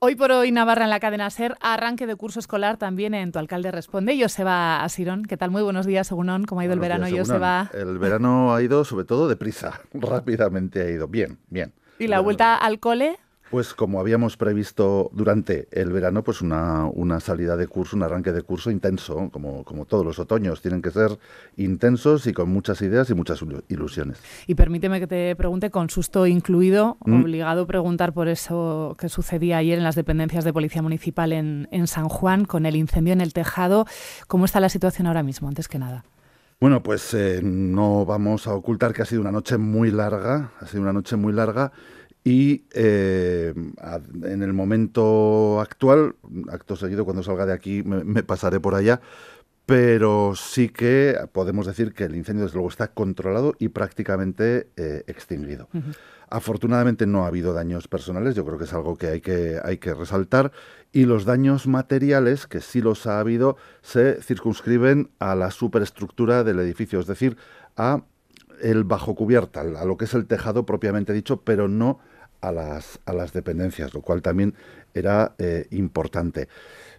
Hoy por hoy Navarra en la cadena SER, arranque de curso escolar también en Tu Alcalde Responde. Joseba Asirón, ¿qué tal? Muy buenos días, según ¿cómo ha ido el verano, Joseba? El verano ha ido sobre todo deprisa, rápidamente ha ido. Bien, bien. ¿Y la vuelta al cole? Pues como habíamos previsto durante el verano, pues una, una salida de curso, un arranque de curso intenso, como, como todos los otoños, tienen que ser intensos y con muchas ideas y muchas ilusiones. Y permíteme que te pregunte, con susto incluido, mm. obligado a preguntar por eso que sucedía ayer en las dependencias de Policía Municipal en, en San Juan, con el incendio en el tejado, ¿cómo está la situación ahora mismo, antes que nada? Bueno, pues eh, no vamos a ocultar que ha sido una noche muy larga, ha sido una noche muy larga y eh, en el momento actual, acto seguido, cuando salga de aquí me, pasaré por allá, pero sí que podemos decir que el incendio desde luego está controlado y prácticamente eh, extinguido. Afortunadamente no ha habido daños personales, yo creo que es algo que hay que, hay que resaltar, y los daños materiales, que sí los ha habido, se circunscriben a la superestructura del edificio, es decir, a el bajo cubierta, a lo que es el tejado propiamente dicho, pero no a las, a las dependencias, lo cual también era eh, importante.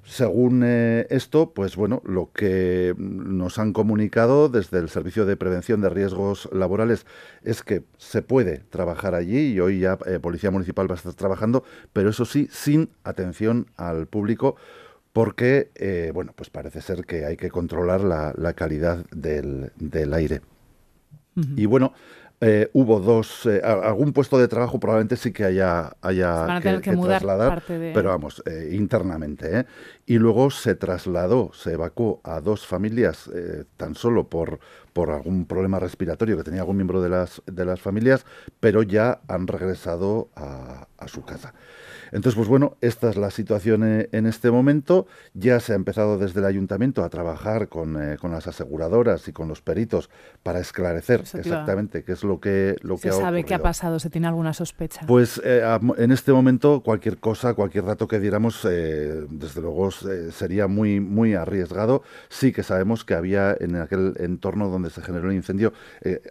Según eh, esto, pues bueno, lo que nos han comunicado desde el Servicio de Prevención de Riesgos Laborales es que se puede trabajar allí y hoy ya eh, Policía Municipal va a estar trabajando, pero eso sí, sin atención al público porque, bueno, pues parece ser que hay que controlar la, calidad del, aire. Y bueno, eh, hubo dos, eh, algún puesto de trabajo probablemente sí que haya, haya que, trasladar, pero vamos, eh, internamente. Y luego se trasladó, se evacuó a dos familias tan solo por, por algún problema respiratorio que tenía algún miembro de las, de las familias, pero ya han regresado a, a su casa. Entonces, pues bueno, esta es la situación eh, en este momento. Ya se ha empezado desde el ayuntamiento a trabajar con, eh, con las aseguradoras y con los peritos para esclarecer exactamente qué es lo que, lo ¿Se que sabe qué ha pasado? ¿Se tiene alguna sospecha? Pues eh, en este momento cualquier cosa, cualquier dato que diéramos, desde luego sería muy, muy arriesgado. Sí que sabemos que había en aquel entorno donde se generó el incendio,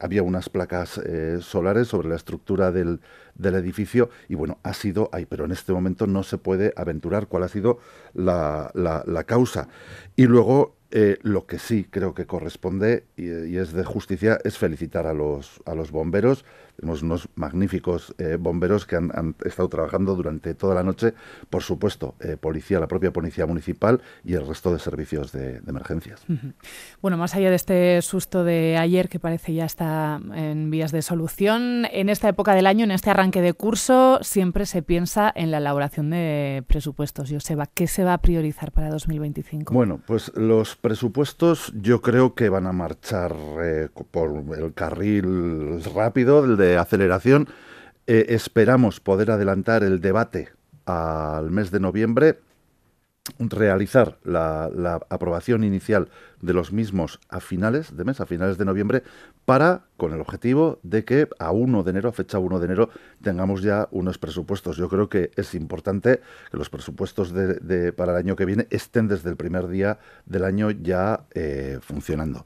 había unas placas solares sobre la estructura del del edificio y bueno, ha sido ahí, pero en este momento no se puede aventurar cuál ha sido la, la, causa. Y luego eh, lo que sí creo que corresponde y, es de justicia es felicitar a los, a los bomberos. Tenemos unos magníficos eh, bomberos que han, estado trabajando durante toda la noche. Por supuesto, eh, policía, la propia policía municipal y el resto de servicios de, emergencias. Bueno, más allá de este susto de ayer que parece ya está en vías de solución, en esta época del año, en este arranque de curso, siempre se piensa en la elaboración de presupuestos. Joseba, ¿qué se va a priorizar para 2025? Bueno, pues los presupuestos yo creo que van a marchar eh, por el carril rápido, el de aceleración. Eh, esperamos poder adelantar el debate al mes de noviembre realizar la, aprobación inicial de los mismos a finales de mes, a finales de noviembre, para, con el objetivo de que a 1 de enero, a fecha 1 de enero, tengamos ya unos presupuestos. Yo creo que es importante que los presupuestos de, para el año que viene estén desde el primer día del año ya eh, funcionando.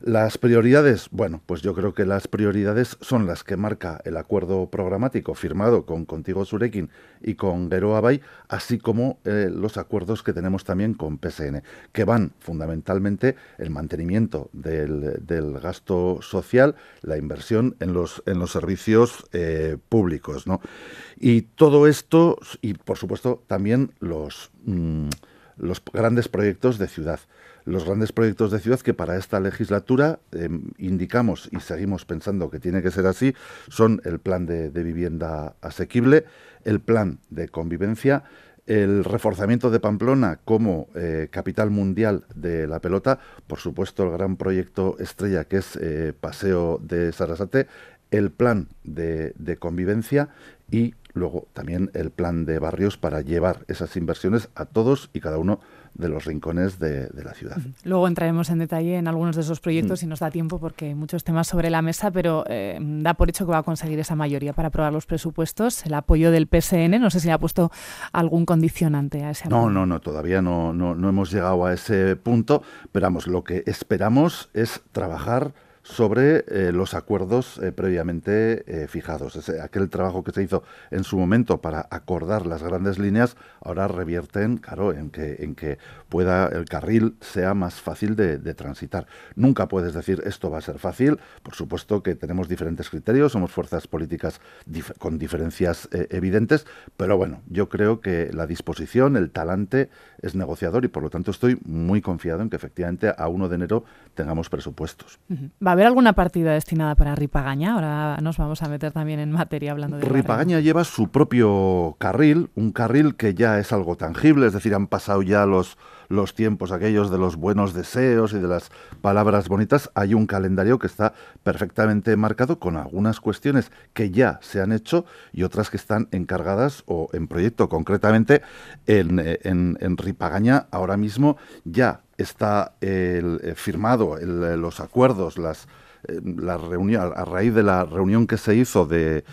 Las prioridades, bueno, pues yo creo que las prioridades son las que marca el acuerdo programático firmado con Contigo Surekin y con Gero Abay, así como eh, los acuerdos que tenemos también con PSN, que van fundamentalmente el mantenimiento del, gasto social, la inversión en los, en los servicios eh, públicos, ¿no? Y todo esto, y por supuesto también los, mm, los grandes proyectos de ciudad los grandes proyectos de ciudad que para esta legislatura em, indicamos y seguimos pensando que tiene que ser así son el plan de, vivienda asequible, el plan de convivencia, el reforzamiento de Pamplona como eh, capital mundial de la pelota, por supuesto el gran proyecto estrella que es eh, Paseo de Sarasate, el plan de, de convivencia y luego también el plan de barrios para llevar esas inversiones a todos y cada uno de los rincones de, la ciudad. Luego entraremos en detalle en algunos de esos proyectos mm. si nos da tiempo porque hay muchos temas sobre la mesa, pero eh, da por hecho que va a conseguir esa mayoría para aprobar los presupuestos, el apoyo del PSN, no sé si le ha puesto algún condicionante a ese No, no, no, todavía no, no, no hemos llegado a ese punto, pero vamos, lo que esperamos es trabajar sobre eh, los acuerdos eh, previamente eh, fijados. aquel trabajo que se hizo en su momento para acordar las grandes líneas, ahora revierten, claro, en que, en que pueda el carril sea más fácil de, transitar. Nunca puedes decir esto va a ser fácil. Por supuesto que tenemos diferentes criterios, somos fuerzas políticas con diferencias evidentes, pero bueno, yo creo que la disposición, el talante es negociador y por lo tanto estoy muy confiado en que efectivamente a 1 de enero tengamos presupuestos haber alguna partida destinada para Ripagaña? Ahora nos vamos a meter también en materia hablando de... Ripagaña lleva su propio carril, un carril que ya es algo tangible, es decir, han pasado ya los, los tiempos aquellos de los buenos deseos y de las palabras bonitas. Hay un calendario que está perfectamente marcado con algunas cuestiones que ya se han hecho y otras que están encargadas o en proyecto. Concretamente, en, en, en Ripagaña ahora mismo ya está el, eh, firmado eh, los acuerdos, las, eh, la reunión, a raíz de la reunión que se hizo de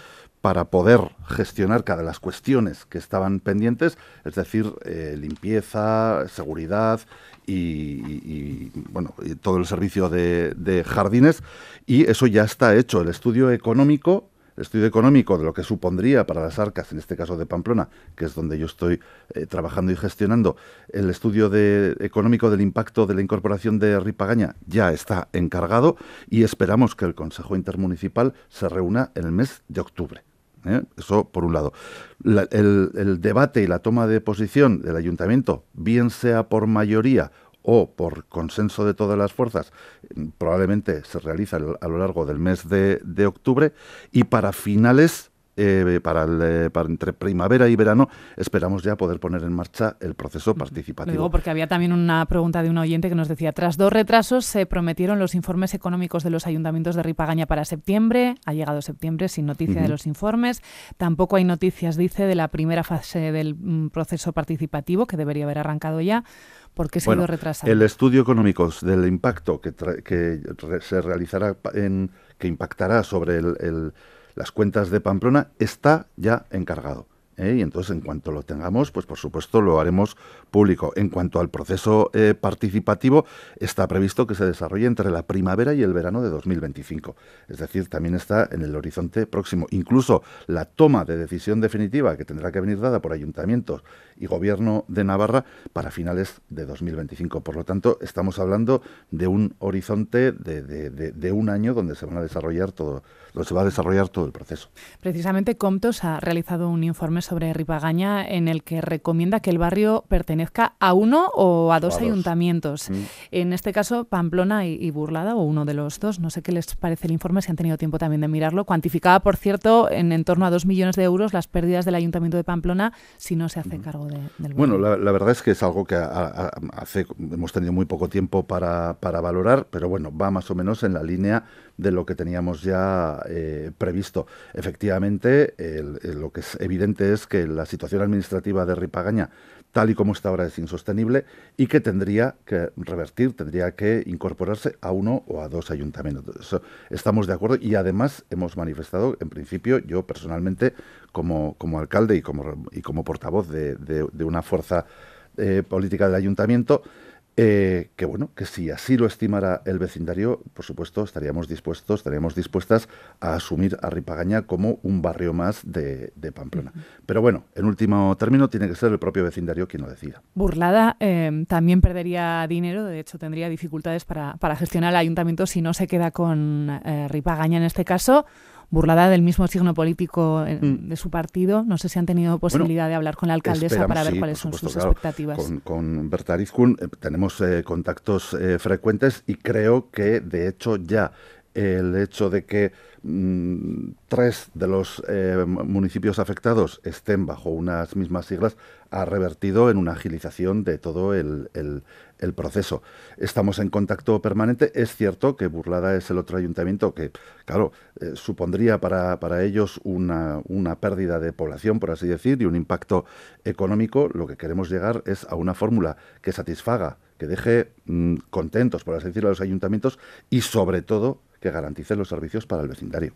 para poder gestionar cada las cuestiones que estaban pendientes, es decir, limpieza, seguridad y, bueno, todo el servicio de, de jardines, y eso ya está hecho. El estudio económico estudio económico de lo que supondría para las arcas, en este caso de Pamplona, que es donde yo estoy eh, trabajando y gestionando, el estudio económico del impacto de la incorporación de Ripagaña ya está encargado y esperamos que el Consejo Intermunicipal se reúna en el mes de octubre. ¿eh? Eso por un lado. el debate y la toma de posición del ayuntamiento, bien sea por mayoría o por consenso de todas las fuerzas, probablemente se realiza a lo largo del mes de, octubre y para finales eh, para, eh, para, entre primavera y verano esperamos ya poder poner en marcha el proceso participativo. digo porque había también una pregunta de un oyente que nos decía, tras dos retrasos se prometieron los informes económicos de los ayuntamientos de Ripagaña para septiembre, ha llegado septiembre sin noticia de los informes, tampoco hay noticias, dice, de la primera fase del mm, proceso participativo que debería haber arrancado ya. ¿Por qué se ha ido retrasando? El estudio económico del impacto que, que se realizará, en, que impactará sobre las cuentas de Pamplona está ya encargado. ¿eh? y entonces en cuanto lo tengamos, pues por supuesto lo haremos público. En cuanto al proceso eh, participativo, está previsto que se desarrolle entre la primavera y el verano de 2025. Es decir, también está en el horizonte próximo. Incluso la toma de decisión definitiva que tendrá que venir dada por ayuntamientos y gobierno de Navarra para finales de 2025. Por lo tanto, estamos hablando de un horizonte de, de un año donde se van a desarrollar todo se va a desarrollar todo el proceso. Precisamente Comtos ha realizado un informe sobre Ripagaña en el que recomienda que el barrio pertenezca a uno o a dos ayuntamientos. Mm. En este caso, Pamplona y, Burlada, o uno de los dos. No sé qué les parece el informe, si han tenido tiempo también de mirarlo. Cuantificaba, por cierto, en, en torno a dos millones de euros las pérdidas del ayuntamiento de Pamplona si no se hace cargo de, Bueno, la, verdad es que es algo que hace, hemos tenido muy poco tiempo para, para valorar, pero bueno, va más o menos en la línea de lo que teníamos ya eh, previsto. Efectivamente, lo que es evidente es que la situación administrativa de Ripagaña, tal y como está ahora, es insostenible y que tendría que revertir, tendría que incorporarse a uno o a dos ayuntamientos. estamos de acuerdo y además hemos manifestado, en principio, yo personalmente, como, como alcalde y como, y como portavoz de, de, una fuerza eh, política del ayuntamiento, eh, que bueno, que si así lo estimara el vecindario, por supuesto, estaríamos dispuestos, estaríamos dispuestas a asumir a Ripagaña como un barrio más de, Pamplona. Pero bueno, en último término, tiene que ser el propio vecindario quien lo decida. Burlada eh, también perdería dinero, de hecho, tendría dificultades para, para, gestionar el ayuntamiento si no se queda con eh, Ripagaña en este caso burlada del mismo signo político mm. de su partido. No sé si han tenido posibilidad de hablar con la alcaldesa para ver cuáles son sus expectativas. Con, con Berta eh, tenemos eh, contactos eh, frecuentes y creo que, de hecho, ya el hecho de que mm, tres de los municipios afectados estén bajo unas mismas siglas ha revertido en una agilización de todo el, el proceso. Estamos en contacto permanente. Es cierto que Burlada es el otro ayuntamiento que, claro, eh, supondría para, para ellos una, una, pérdida de población, por así decir, y un impacto económico. Lo que queremos llegar es a una fórmula que satisfaga, que deje mm, contentos, por así decirlo, a los ayuntamientos y, sobre todo, que garantice los servicios para el vecindario.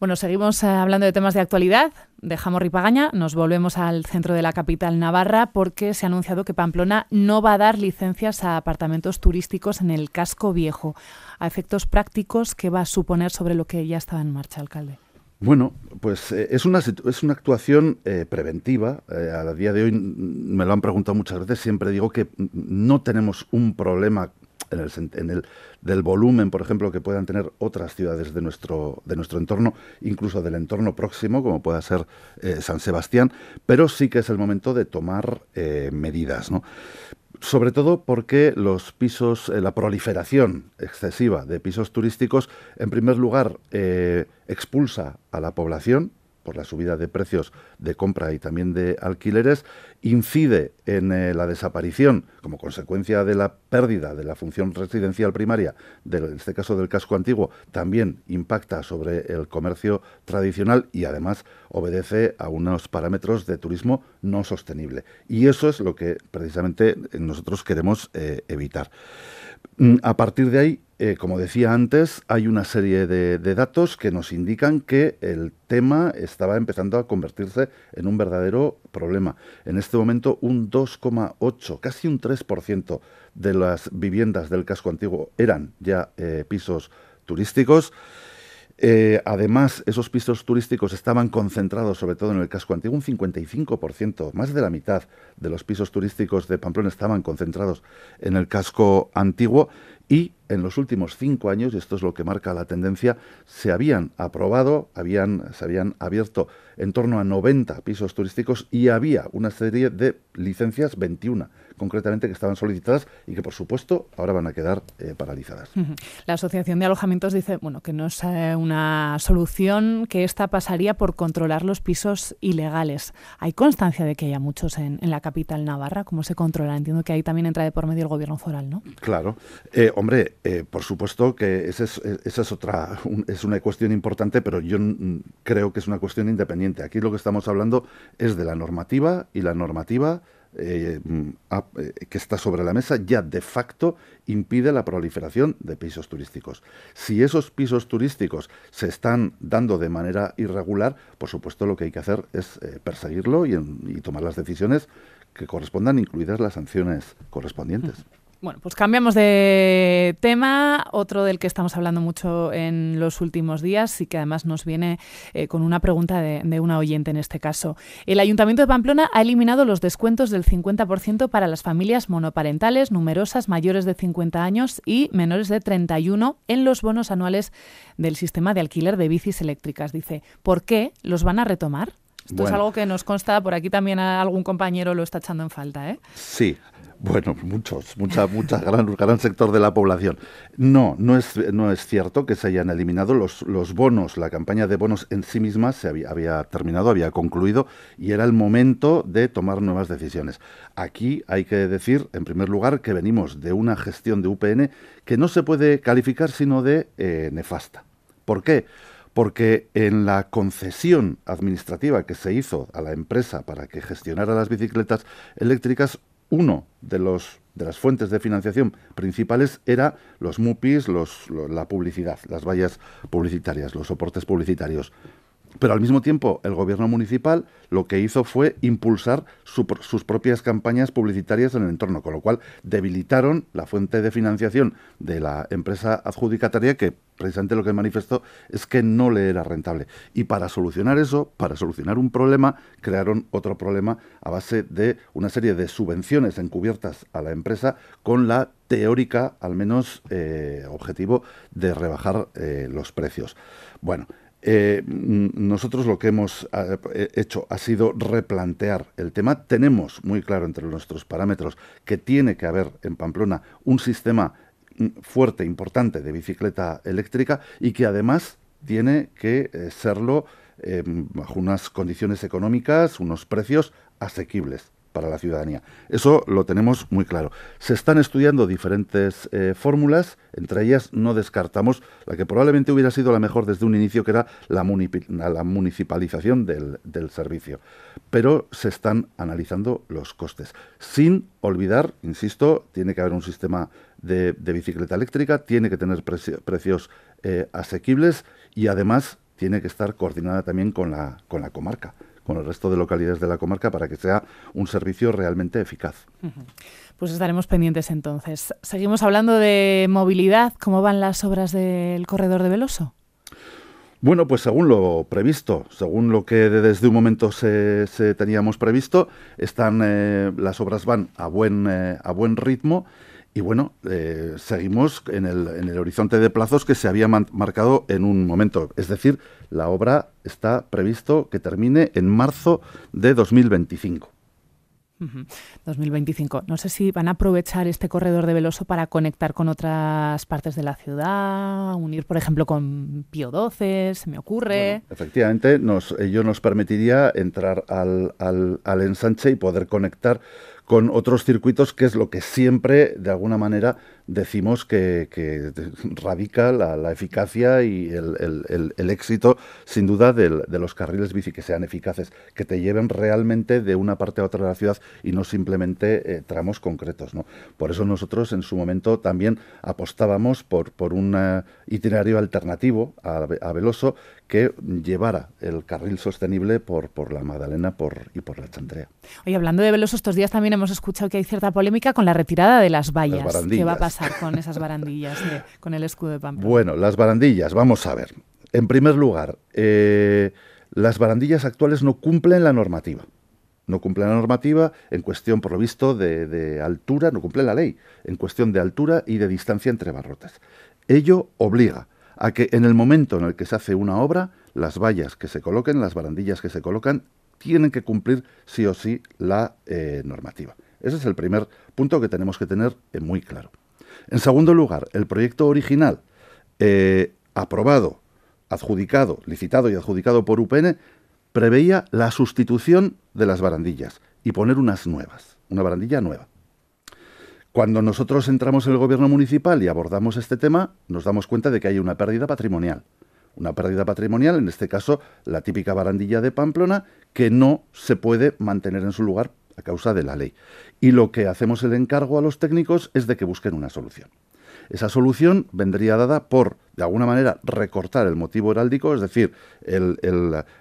Bueno, seguimos eh, hablando de temas de actualidad. Dejamos Ripagaña, nos volvemos al centro de la capital navarra porque se ha anunciado que Pamplona no va a dar licencias a apartamentos turísticos en el casco viejo. A efectos prácticos, ¿qué va a suponer sobre lo que ya estaba en marcha, alcalde? Bueno, pues eh, es, una, es una actuación eh, preventiva. a día de hoy me lo han preguntado muchas veces. Siempre digo que no tenemos un problema en el, del volumen, por ejemplo, que puedan tener otras ciudades de nuestro, de nuestro entorno, incluso del entorno próximo, como pueda ser eh, San Sebastián, pero sí que es el momento de tomar eh, medidas. ¿no? Sobre todo porque los pisos, eh, la proliferación excesiva de pisos turísticos, en primer lugar, expulsa a la población, por la subida de precios de compra y también de alquileres, incide en eh, la desaparición, como consecuencia de la pérdida de la función residencial primaria, en este caso del casco antiguo, también impacta sobre el comercio tradicional y además obedece a unos parámetros de turismo no sostenible. Y eso es lo que precisamente nosotros queremos eh, evitar. Mm, a partir de ahí, eh, como decía antes, hay una serie de, datos que nos indican que el tema estaba empezando a convertirse en un verdadero problema. En este momento, un 2,8, casi un 3% de las viviendas del casco antiguo eran ya eh, pisos turísticos. Eh, además, esos pisos turísticos estaban concentrados sobre todo en el casco antiguo, un 55%, más de la mitad de los pisos turísticos de Pamplona estaban concentrados en el casco antiguo y en los últimos cinco años, y esto es lo que marca la tendencia, se habían aprobado, habían, se habían abierto en torno a 90 pisos turísticos y había una serie de licencias, 21 concretamente, que estaban solicitadas y que, por supuesto, ahora van a quedar eh, paralizadas. La Asociación de Alojamientos dice bueno, que no es eh, una solución, que esta pasaría por controlar los pisos ilegales. ¿Hay constancia de que haya muchos en, la capital navarra? ¿Cómo se controla? Entiendo que ahí también entra de por medio el gobierno foral, ¿no? Claro. Eh, hombre, por supuesto que esa es, esa es otra, es una cuestión importante, pero yo creo que es una cuestión independiente. Aquí lo que estamos hablando es de la normativa y la normativa eh, mm, que está sobre la mesa ya de facto impide la proliferación de pisos turísticos. Si esos pisos turísticos se están dando de manera irregular, por supuesto lo que hay que hacer es perseguirlo y, y tomar las decisiones que correspondan, incluidas las sanciones correspondientes. Bueno, pues cambiamos de tema, otro del que estamos hablando mucho en los últimos días y que además nos viene eh, con una pregunta de, de, una oyente en este caso. El Ayuntamiento de Pamplona ha eliminado los descuentos del 50% para las familias monoparentales numerosas mayores de 50 años y menores de 31 en los bonos anuales del sistema de alquiler de bicis eléctricas. Dice, ¿por qué los van a retomar? Esto es algo que nos consta, por aquí también algún compañero lo está echando en falta, ¿eh? Sí, bueno, muchos, mucha, mucha gran, gran sector de la población. No, no es, no es cierto que se hayan eliminado los, los bonos. La campaña de bonos en sí misma se había, había terminado, había concluido y era el momento de tomar nuevas decisiones. Aquí hay que decir, en primer lugar, que venimos de una gestión de UPN que no se puede calificar sino de eh, nefasta. ¿Por qué? porque en la concesión administrativa que se hizo a la empresa para que gestionara las bicicletas eléctricas, uno de los de las fuentes de financiación principales era los MUPIs, la publicidad, las vallas publicitarias, los soportes publicitarios. Pero al mismo tiempo, el gobierno municipal lo que hizo fue impulsar sus propias campañas publicitarias en el entorno, con lo cual debilitaron la fuente de financiación de la empresa adjudicataria que precisamente lo que manifestó es que no le era rentable. Y para solucionar eso, para solucionar un problema, crearon otro problema a base de una serie de subvenciones encubiertas a la empresa con la teórica, al menos, eh, objetivo de rebajar eh, los precios. Bueno, eh, nosotros lo que hemos eh, hecho ha sido replantear el tema. Tenemos muy claro entre nuestros parámetros que tiene que haber en Pamplona un sistema mm, fuerte, importante de bicicleta eléctrica y que además tiene que eh, serlo bajo unas condiciones económicas, unos precios asequibles para la ciudadanía. Eso lo tenemos muy claro. Se están estudiando diferentes eh, fórmulas, entre ellas no descartamos la que probablemente hubiera sido la mejor desde un inicio, que era la, municipalización del, servicio. Pero se están analizando los costes, sin olvidar, insisto, tiene que haber un sistema de, bicicleta eléctrica, tiene que tener precios eh, asequibles y además tiene que estar coordinada también con la, con la comarca con el resto de localidades de la comarca para que sea un servicio realmente eficaz. Pues estaremos pendientes entonces. Seguimos hablando de movilidad. ¿Cómo van las obras del corredor de Veloso? Bueno, pues según lo previsto, según lo que desde un momento se, teníamos previsto, están eh, las obras van a buen eh, a buen ritmo y bueno, eh, seguimos en el, en el, horizonte de plazos que se había marcado en un momento. Es decir, la obra está previsto que termine en marzo de 2025. 2025. No sé si van a aprovechar este corredor de Veloso para conectar con otras partes de la ciudad, unir, por ejemplo, con Pío XII, se me ocurre. efectivamente, nos, ello nos permitiría entrar al, al, al ensanche y poder conectar con otros circuitos, que es lo que siempre, de alguna manera, decimos que, radica la, eficacia y el, éxito, sin duda, de los carriles bici, que sean eficaces, que te lleven realmente de una parte a otra de la ciudad y no simplemente eh, tramos concretos. ¿no? Por eso nosotros en su momento también apostábamos por, por un eh, itinerario alternativo a, a Veloso que llevara el carril sostenible por, por la Magdalena por, y por la Chantrea. Oye, hablando de Veloso, estos días también hemos escuchado que hay cierta polémica con la retirada de las vallas. ¿Qué va a pasar con esas barandillas, con el escudo de Pamplona? Bueno, las barandillas, vamos a ver. En primer lugar, eh, las barandillas actuales no cumplen la normativa. No cumplen la normativa en cuestión, por lo visto, de, de altura, no cumple la ley, en cuestión de altura y de distancia entre barrotes. Ello obliga a que en el momento en el que se hace una obra, las vallas que se coloquen, las barandillas que se colocan, tienen que cumplir sí o sí la eh, normativa. Ese es el primer punto que tenemos que tener muy claro. En segundo lugar, el proyecto original, eh, aprobado, adjudicado, licitado y adjudicado por UPN, preveía la sustitución de las barandillas y poner unas nuevas, una barandilla nueva. Cuando nosotros entramos en el gobierno municipal y abordamos este tema, nos damos cuenta de que hay una pérdida patrimonial. Una pérdida patrimonial, en este caso la típica barandilla de Pamplona, que no se puede mantener en su lugar a causa de la ley. Y lo que hacemos el encargo a los técnicos es de que busquen una solución. Esa solución vendría dada por, de alguna manera, recortar el motivo heráldico, es decir, el,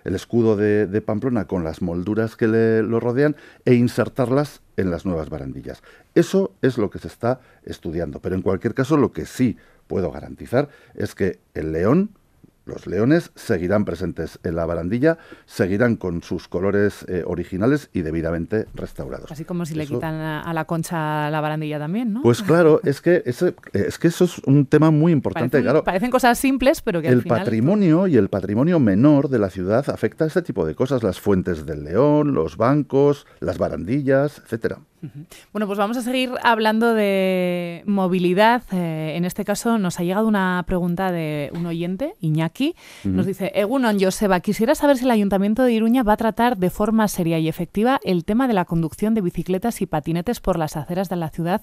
escudo de, Pamplona con las molduras que le, lo rodean e insertarlas en las nuevas barandillas. Eso es lo que se está estudiando, pero en cualquier caso lo que sí puedo garantizar es que el león los leones seguirán presentes en la barandilla, seguirán con sus colores eh, originales y debidamente restaurados. Así como si le quitan a, la concha la barandilla también, ¿no? Pues claro, es que, es que eso es un tema muy importante. claro, parecen cosas simples, pero que el al final... patrimonio y el patrimonio menor de la ciudad afecta a este tipo de cosas, las fuentes del león, los bancos, las barandillas, etcétera. Bueno, pues vamos a seguir hablando de movilidad. Eh, en este caso nos ha llegado una pregunta de un oyente, Iñaki. Nos dice, Egunon Joseba, quisiera saber si el Ayuntamiento de Iruña va a tratar de forma seria y efectiva el tema de la conducción de bicicletas y patinetes por las aceras de la ciudad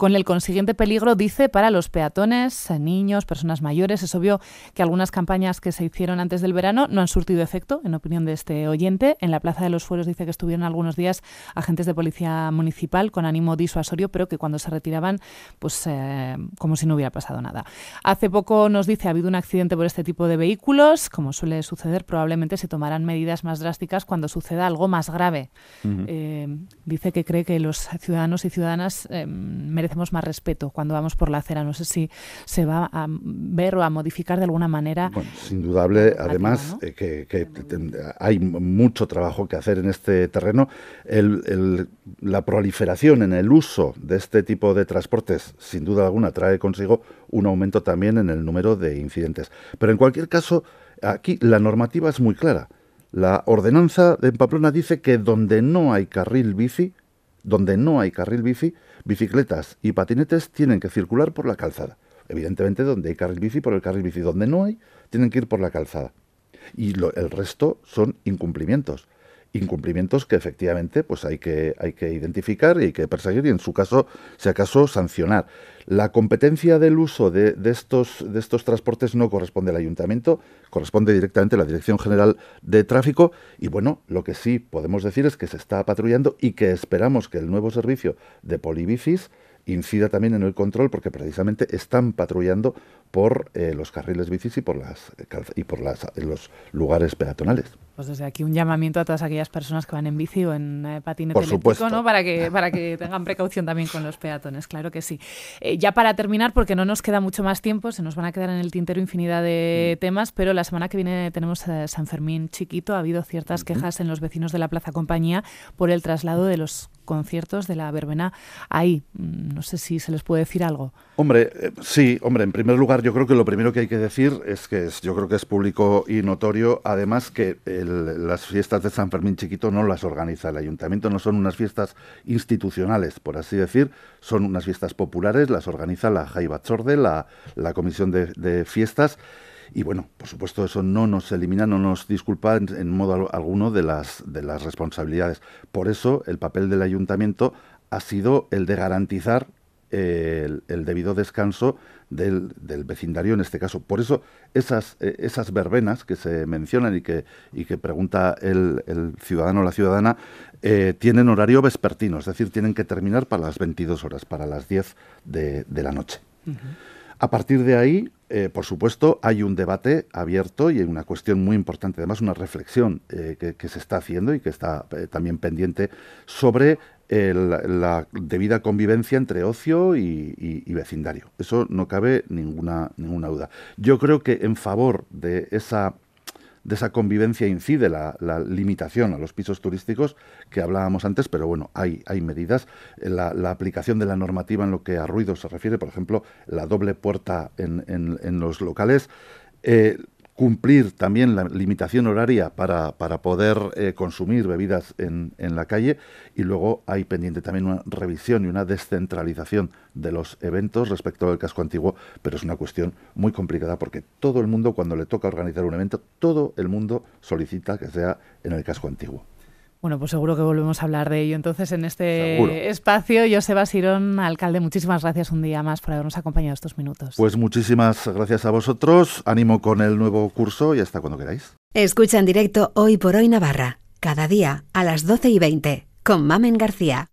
con el consiguiente peligro, dice, para los peatones, niños, personas mayores. Es obvio que algunas campañas que se hicieron antes del verano no han surtido efecto, en opinión de este oyente. En la Plaza de los Fueros dice que estuvieron algunos días agentes de policía municipal con ánimo disuasorio, pero que cuando se retiraban, pues eh, como si no hubiera pasado nada. Hace poco nos dice ha habido un accidente por este tipo de vehículos. Como suele suceder, probablemente se tomarán medidas más drásticas cuando suceda algo más grave. Eh, dice que cree que los ciudadanos y ciudadanas eh, merecen hacemos más respeto cuando vamos por la acera. No sé si se va a ver o a modificar de alguna manera. Bueno, es indudable, además, eh, que, hay mucho trabajo que hacer en este terreno. la proliferación en el uso de este tipo de transportes, sin duda alguna, trae consigo un aumento también en el número de incidentes. Pero en cualquier caso, aquí la normativa es muy clara. La ordenanza de Pamplona dice que donde no hay carril bici, donde no hay carril bici, bicicletas y patinetes tienen que circular por la calzada. Evidentemente, donde hay carril bici, por el carril bici. Donde no hay, tienen que ir por la calzada. Y el resto son incumplimientos incumplimientos que efectivamente pues hay que, hay que identificar y hay que perseguir y en su caso, si acaso, sancionar. La competencia del uso de, estos, de estos transportes no corresponde al ayuntamiento, corresponde directamente a la Dirección General de Tráfico y bueno, lo que sí podemos decir es que se está patrullando y que esperamos que el nuevo servicio de polibicis incida también en el control porque precisamente están patrullando por eh, los carriles bicis y por las y por las, los lugares peatonales. Pues desde aquí un llamamiento a todas aquellas personas que van en bici o en eh, patinete eléctrico, ¿no? Para que, para que tengan precaución también con los peatones, claro que sí. Eh, ya para terminar, porque no nos queda mucho más tiempo, se nos van a quedar en el tintero infinidad de mm. temas, pero la semana que viene tenemos a San Fermín chiquito. Ha habido ciertas quejas en los vecinos de la Plaza Compañía por el traslado de los conciertos de la verbena ahí. Mm, no sé si se les puede decir algo. Hombre, eh, sí, hombre, en primer lugar yo creo que lo primero que hay que decir es que es, yo creo que es público y notorio, además que las fiestas de San Fermín Chiquito no las organiza el ayuntamiento, no son unas fiestas institucionales, por así decir, son unas fiestas populares, las organiza la Jaiba Chorde, la, la Comisión de, Fiestas. Y bueno, por supuesto, eso no nos elimina, no nos disculpa en, modo alguno de las, de las responsabilidades. Por eso, el papel del ayuntamiento ha sido el de garantizar el, debido descanso del, vecindario en este caso. Por eso esas, eh, esas verbenas que se mencionan y que, y que pregunta el, ciudadano o la ciudadana eh, tienen horario vespertino, es decir, tienen que terminar para las 22 horas, para las 10 de, la noche. A partir de ahí, eh, por supuesto, hay un debate abierto y hay una cuestión muy importante, además una reflexión eh, que, se está haciendo y que está eh, también pendiente sobre la debida convivencia entre ocio y, y, vecindario. Eso no cabe ninguna, ninguna duda. Yo creo que en favor de esa de esa convivencia incide la, limitación a los pisos turísticos que hablábamos antes, pero bueno, hay, hay medidas. La, aplicación de la normativa en lo que a ruido se refiere, por ejemplo, la doble puerta en, en, los locales. Eh, cumplir también la limitación horaria para, para poder eh, consumir bebidas en, en, la calle y luego hay pendiente también una revisión y una descentralización de los eventos respecto al casco antiguo, pero es una cuestión muy complicada porque todo el mundo cuando le toca organizar un evento, todo el mundo solicita que sea en el casco antiguo. Bueno, pues seguro que volvemos a hablar de ello entonces en este espacio. Joseba Sirón, alcalde, muchísimas gracias un día más por habernos acompañado estos minutos. Pues muchísimas gracias a vosotros. Ánimo con el nuevo curso y hasta cuando queráis. Escucha en directo Hoy por Hoy Navarra, cada día a las 12 y 20, con Mamen García.